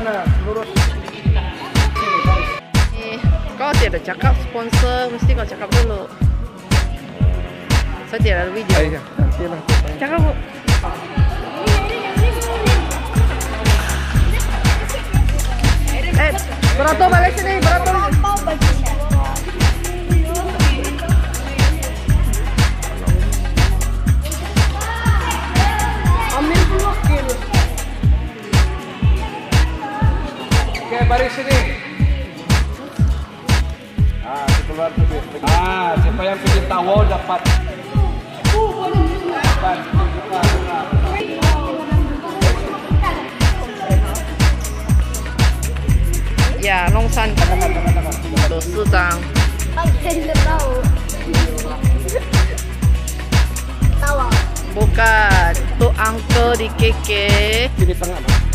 sana lurus eh, kalau tidak cakap sponsor mesti kau cakap dulu. Saya tidak ada video. Ayah, nantilah, cakap bu. Eh Berato balik sini Berato tahu dapat. Dapat. Ya. Tahu. Bukan. Itu uncle di keke. Sini tengah.